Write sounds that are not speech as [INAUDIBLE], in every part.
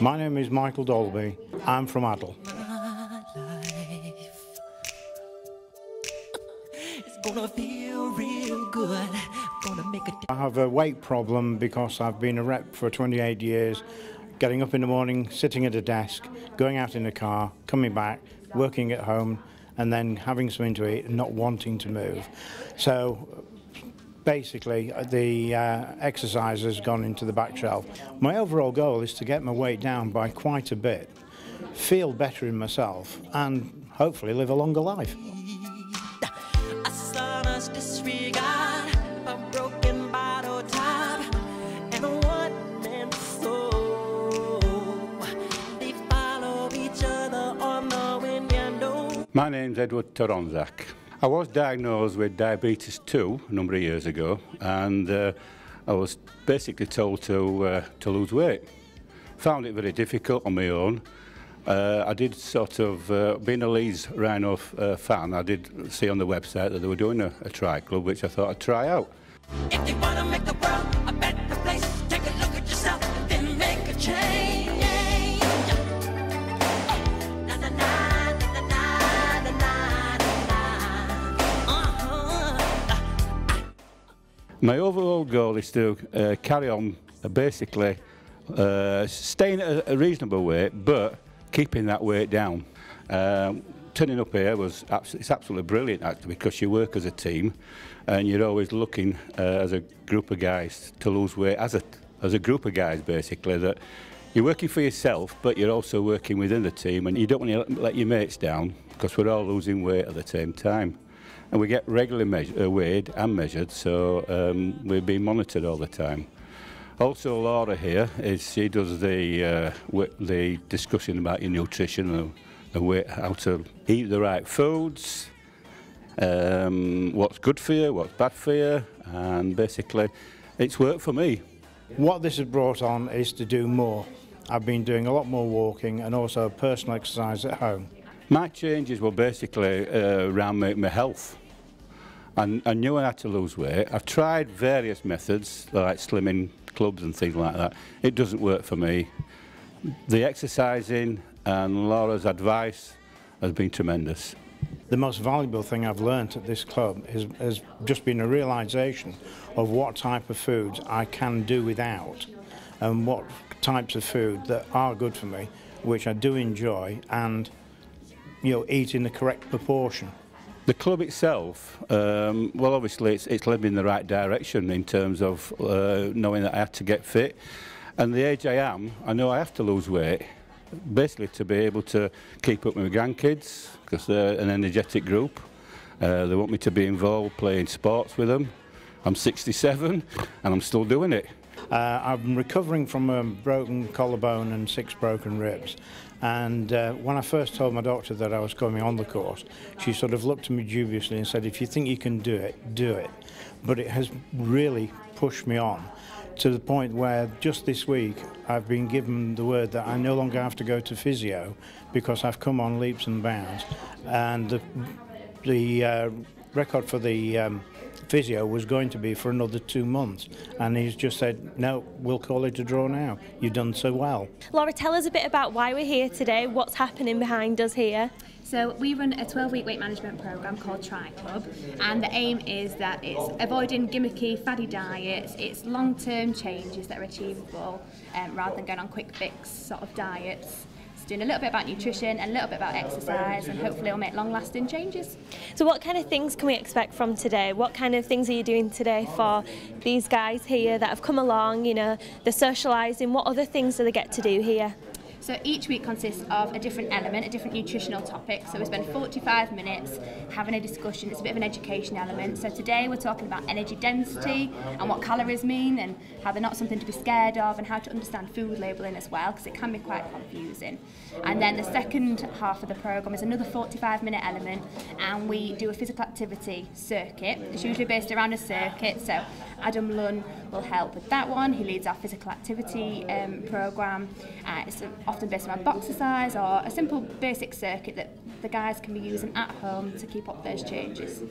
My name is Michael Dolby. I'm from Adel. [LAUGHS] I have a weight problem because I've been a rep for 28 years, getting up in the morning, sitting at a desk, going out in a car, coming back, working at home, and then having something to eat and not wanting to move. So basically the uh, exercise has gone into the back shelf. My overall goal is to get my weight down by quite a bit, feel better in myself and hopefully live a longer life. My name's Edward Toronzak. I was diagnosed with diabetes 2 a number of years ago and uh, I was basically told to, uh, to lose weight. Found it very difficult on my own. Uh, I did sort of, uh, being a Leeds Rhino uh, fan, I did see on the website that they were doing a, a tri club, which I thought I'd try out. If you wanna make the world My overall goal is to uh, carry on uh, basically uh, staying at a, reasonable weight but keeping that weight down. Um, turning up here was absolutely, it's absolutely brilliant actually because you work as a team and you're always looking uh, as a group of guys to lose weight as a as a group of guys basically that you're working for yourself but you're also working within the team and you don't want to let your mates down because we're all losing weight at the same time. And we get regularly uh, weighed and measured, so um, we're being monitored all the time. Also, Laura here is she does the uh, the discussion about your nutrition and, and way, how to eat the right foods, um, what's good for you, what's bad for you, and basically, it's worked for me. What this has brought on is to do more. I've been doing a lot more walking and also personal exercise at home. My changes were basically uh, around my, my health. And I knew I had to lose weight. I've tried various methods, like slimming clubs and things like that. It doesn't work for me. The exercising and Laura's advice has been tremendous. The most valuable thing I've learnt at this club is, has just been a realisation of what type of foods I can do without and what types of food that are good for me, which I do enjoy and you know, eat in the correct proportion. The club itself, um, well, obviously it's, it's led me in the right direction in terms of uh, knowing that I have to get fit. And the age I am, I know I have to lose weight, basically to be able to keep up with my grandkids, because they're an energetic group. Uh, they want me to be involved playing sports with them. I'm 67 and I'm still doing it. Uh, I'm recovering from a broken collarbone and six broken ribs. And uh, when I first told my doctor that I was coming on the course, she sort of looked at me dubiously and said, if you think you can do it, do it. But it has really pushed me on to the point where just this week I've been given the word that I no longer have to go to physio because I've come on leaps and bounds. And the, the uh, record for the um, physio was going to be for another two months. And he's just said, no, we'll call it a draw now. You've done so well. Laura, tell us a bit about why we're here today, what's happening behind us here. So we run a 12-week weight management program called Try Club, and the aim is that it's avoiding gimmicky, faddy diets. It's long-term changes that are achievable, um, rather than going on quick fix sort of diets doing a little bit about nutrition and a little bit about exercise and hopefully it'll make long lasting changes. So what kind of things can we expect from today? What kind of things are you doing today for these guys here that have come along, you know, they're socialising, what other things do they get to do here? So each week consists of a different element, a different nutritional topic. So we spend 45 minutes having a discussion. It's a bit of an education element. So today we're talking about energy density and what calories mean and how they're not something to be scared of and how to understand food labelling as well because it can be quite confusing. And then the second half of the programme is another 45 minute element and we do a physical activity circuit. It's usually based around a circuit. So Adam Lunn will help with that one. He leads our physical activity um, programme. Uh, it's often based around boxercise or a simple basic circuit that the guys can be using at home to keep up those changes.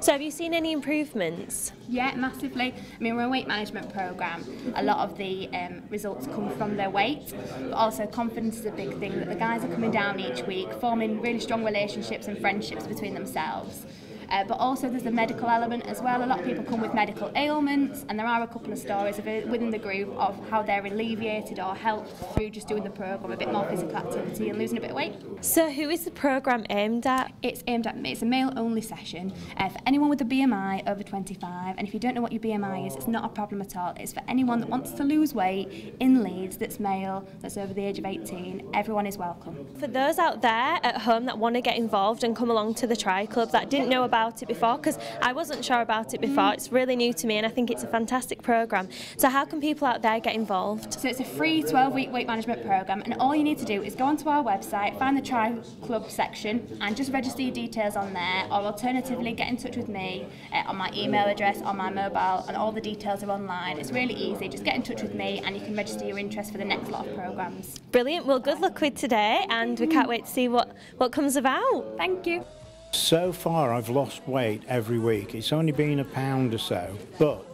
So have you seen any improvements? Yeah, massively. I mean, we're a weight management program. A lot of the um, results come from their weight, but also confidence is a big thing. That the guys are coming down each week, forming really strong relationships and friendships between themselves. Uh, but also there's a medical element as well. A lot of people come with medical ailments, and there are a couple of stories of it within the group of how they're alleviated or helped through just doing the program, a bit more physical activity and losing a bit of weight. So who is the programme aimed at? It's aimed at it's a male only session uh, for anyone with a BMI over 25 and if you don't know what your BMI is it's not a problem at all it's for anyone that wants to lose weight in Leeds that's male that's over the age of 18 everyone is welcome For those out there at home that want to get involved and come along to the Try Club that didn't know about it before, because I wasn't sure about it before, it's really new to me and I think it's a fantastic programme. So how can people out there get involved? So it's a free 12 week weight management program, and all you need to do is go onto our website, find the Try Club section, and just register your details on there, or alternatively, get in touch with me uh, on my email address, on my mobile, and all the details are online. It's really easy. Just get in touch with me, and you can register your interest for the next lot of programs. Brilliant, well good luck with today and we can't wait to see what, what comes about. Thank you. So far, I've lost weight every week. It's only been a pound or so, but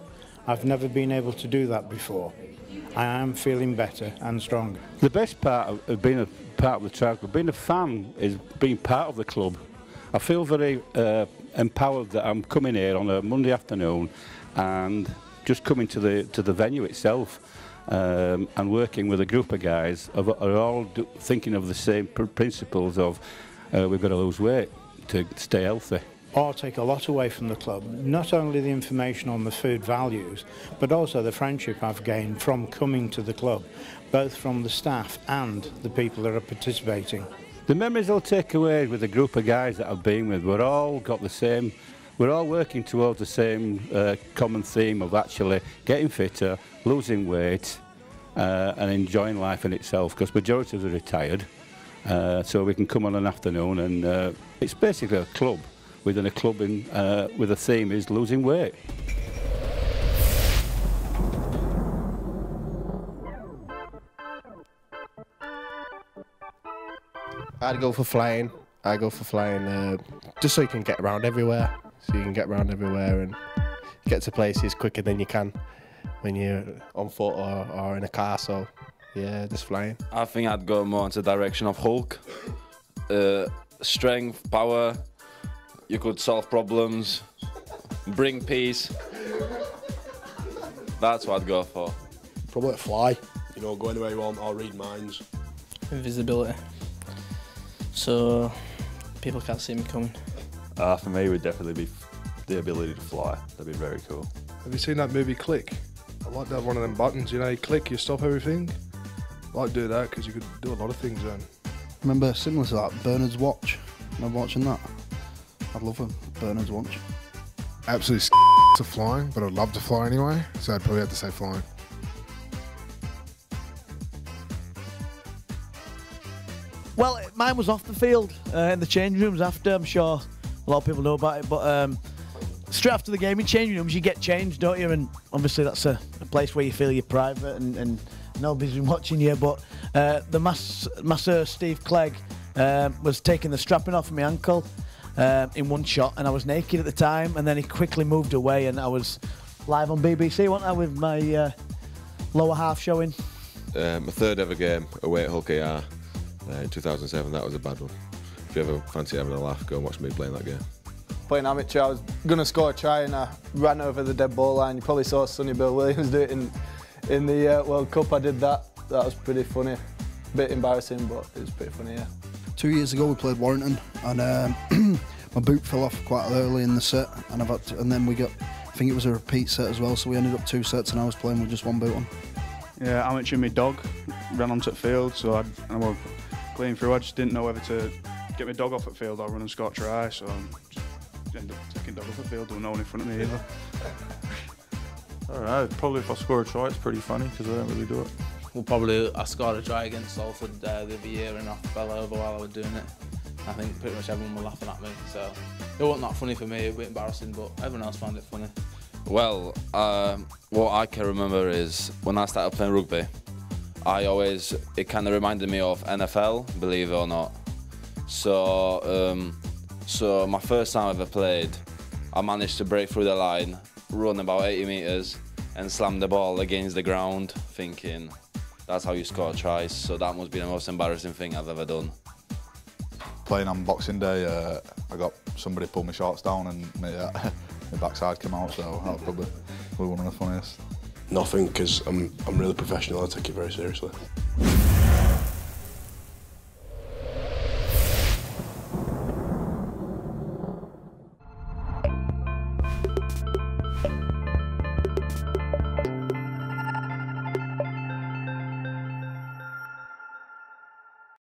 I've never been able to do that before. I am feeling better and stronger. The best part of, being a part of the Try Club, being a fan, is being part of the club. I feel very uh, empowered that I'm coming here on a Monday afternoon and just coming to the to the venue itself um, and working with a group of guys are all thinking of the same pr principles of uh, we've got to lose weight to stay healthy. I'll take a lot away from the club, not only the information on the food values, but also the friendship I've gained from coming to the club, both from the staff and the people that are participating. The memories I'll take away with the group of guys that I've been with, we're all got the same, we're all working towards the same uh, common theme of actually getting fitter, losing weight, uh, and enjoying life in itself, because majority of us are retired, uh, so we can come on an afternoon and uh, it's basically a club within a club in, uh, with a theme is losing weight. I'd go for flying. I go for flying uh, just so you can get around everywhere. So you can get around everywhere and get to places quicker than you can when you're on foot or, or in a car. So yeah, just flying. I think I'd go more into the direction of Hulk. Uh, strength, power. You could solve problems, bring peace. That's what I'd go for. Probably fly. You know, go anywhere you want or read minds. Invisibility. So people can't see me coming. Uh, for me, it would definitely be the ability to fly. That'd be very cool. Have you seen that movie Click? I like to have one of them buttons, you know, you click, you stop everything. I like do that because you could do a lot of things then. Remember, similar to that, Bernard's Watch. Remember watching that? I'd love a Bernard's Watch. Absolutely to flying, but I'd love to fly anyway, so I'd probably have to say flying. Well, mine was off the field uh, in the change rooms after. I'm sure a lot of people know about it, but um, straight after the game in change rooms, you get changed, don't you? And obviously, that's a, a place where you feel you're private and, and nobody's been watching you. But uh, the mass, masseur Steve Clegg um, was taking the strapping off my ankle um, in one shot, and I was naked at the time. And then he quickly moved away, and I was live on BBC, wasn't I, with my uh, lower half showing. Uh, my third ever game away at Hull KR uh, in 2007. That was a bad one. If you ever fancy having a laugh, go and watch me playing that game. Playing amateur, I was going to score a try and I ran over the dead ball line. You probably saw Sonny Bill Williams do it in, in the uh, World Cup. I did that. That was pretty funny. A bit embarrassing, but it was pretty funny, yeah. Two years ago, we played Warrington, and um, [CLEARS THROAT] my boot fell off quite early in the set, and I've had to, and then we got, I think it was a repeat set as well, so we ended up two sets, and I was playing with just one boot on. Yeah, amateur my dog ran onto the field, so I, I was playing through. I just didn't know whether to get my dog off at field or run and score a try, so I just ended up taking dog off the field with no one in front of me either. I don't know, probably if I score a try, it's pretty funny because I don't really do it. Well, probably I scored a try against Salford uh, the other year and I fell over while I was doing it. I think pretty much everyone were laughing at me, so it wasn't that funny for me, a bit embarrassing, but everyone else found it funny. Well, um, what I can remember is when I started playing rugby, I always, it kind of reminded me of NFL, believe it or not. So, um, so my first time I ever played, I managed to break through the line, run about 80 meters, and slam the ball against the ground, thinking that's how you score tries. So that must be the most embarrassing thing I've ever done. Playing on Boxing Day, uh, I got somebody pull my shorts down and my, uh, [LAUGHS] my backside came out, so that was probably, probably one of the funniest. Nothing, because I'm, I'm really professional. I take it very seriously.